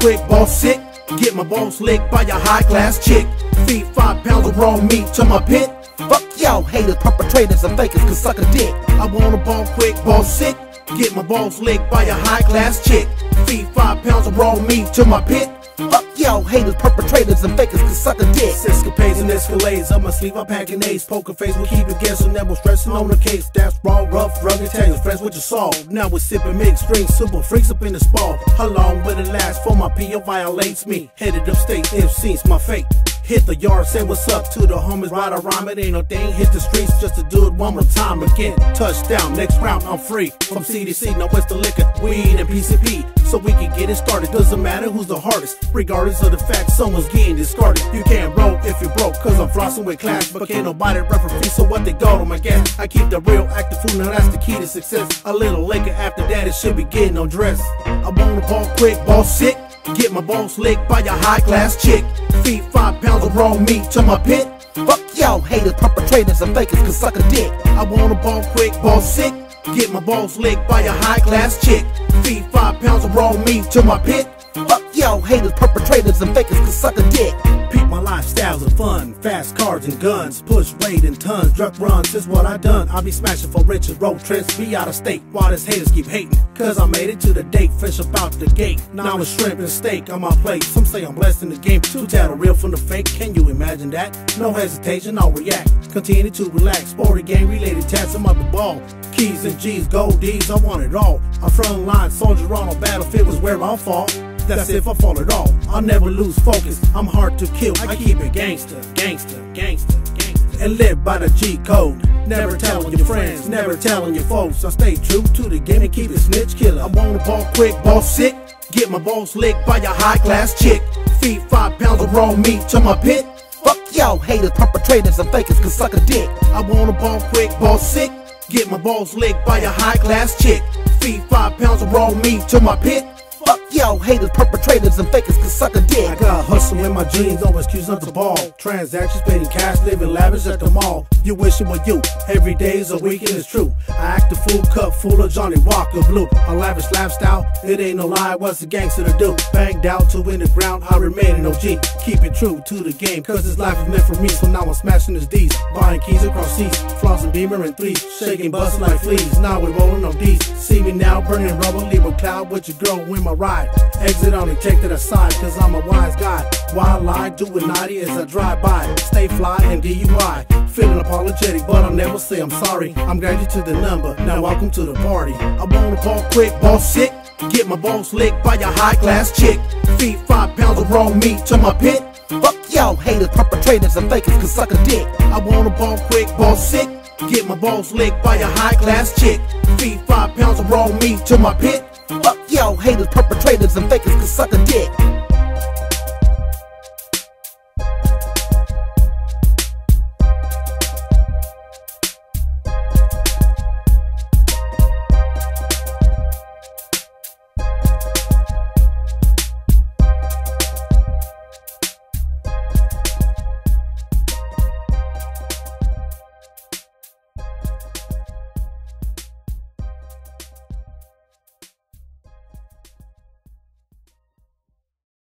quick, boss sick. Get my balls licked by a high class chick. Feed five pounds of raw meat to my pit. Fuck y'all haters, perpetrators, and fakers can suck a dick. I wanna ball quick, ball sick. Get my balls licked by a high class chick. Feed five pounds of raw meat to my pit. Fuck y'all haters, perpetrators, and fakers can suck a dick. And escalades up my sleeve, I'm packing A's. Poker face, we keep it guessing, never stressing on the case. That's raw, rough, rugged, tales, friends with your soul. Now we're sipping mixed drinks, super freaks up in the spa. How long will it last for my PO violates me? Headed upstate, MC's my fate. Hit the yard, say what's up to the homies, ride around, it ain't no thing. Hit the streets just to do it one more time again. Touchdown, next round, I'm free. From CDC, no West the liquor, weed and PCP. So we can get it started. Doesn't matter who's the hardest, regardless of the fact someone's getting discarded. You can't roll cause I'm flossing with class. But can't nobody referee, so what they got to my gas. I keep the real active food, now that's the key to success. A little liquor after that, it should be getting on dress. I want a ball quick, ball sick. Get my balls licked by a high class chick. Feed five pounds of raw meat to my pit. Fuck y'all haters, perpetrators, and fakers can suck a dick. I want a ball quick, ball sick. Get my balls licked by a high class chick. Feed five pounds of raw meat to my pit. Fuck y'all haters, perpetrators, and fakers can suck a dick. Peep my of fun, fast cars and guns, push weight in tons, drug runs is what I done. I be smashing for riches, road trips, be out of state. While this haters keep hating, cause I made it to the date, fresh about the gate. Now I'm shrimp and steak on my plate. Some say I'm blessed in the game, too tattle real from the fake. Can you imagine that? No hesitation, I'll react. Continue to relax, sporty game related tats, I'm up the ball. Keys and G's, gold D's, I want it all. A frontline soldier on a battlefield was where I'll fall. That's if I fall at all. I'll never lose focus. I'm hard to kill. I keep it gangster, gangster, gangster, gangster. And live by the G code. Never telling your friends, never telling your folks. I stay true to the game and keep it snitch killer. I want a ball quick, ball sick. Get my balls licked by a high class chick. Feed five pounds of raw meat to my pit. Fuck y'all haters, perpetrators, and fakers can suck a dick. I want a ball quick, ball sick. Get my balls licked by a high class chick. Feed five pounds of raw meat to my pit. Fuck y'all haters, perpetrators, and fakers can suck a dick. I got hustle in my jeans, no excuse not to ball. Transactions, paying cash, living lavish at the mall. You wish it were you. Every day is a weekend, it's true. I act a fool, cup full of Johnnie Walker Blue. A lavish lifestyle, it ain't no lie. What's a gangster to do? Banged out to win the ground, I remain an OG. Keep it true to the game, cause this life is meant for me. So now I'm smashing his D's, buying keys across seas, flossing beamer and threes, shaking bustin' like fleas. Now we're rolling on D's. See me now, burning rubber, leave a cloud with your girl when my ride. Exit only take to the side, cause I'm a wise guy. Why lie, do it naughty as I drive by. Stay fly and DUI. Feeling apologetic, but I'll never say I'm sorry. I'm glad to the number, now welcome to the party. I want a ball quick, ball sick. Get my balls licked by a high class chick. Feed five pounds of raw meat to my pit. Fuck y'all haters, perpetrators, and fakers can suck a dick. I want a ball quick, ball sick. Get my balls licked by a high class chick. Feed five pounds of raw meat to my pit. Haters, perpetrators, and fakers can suck a dick.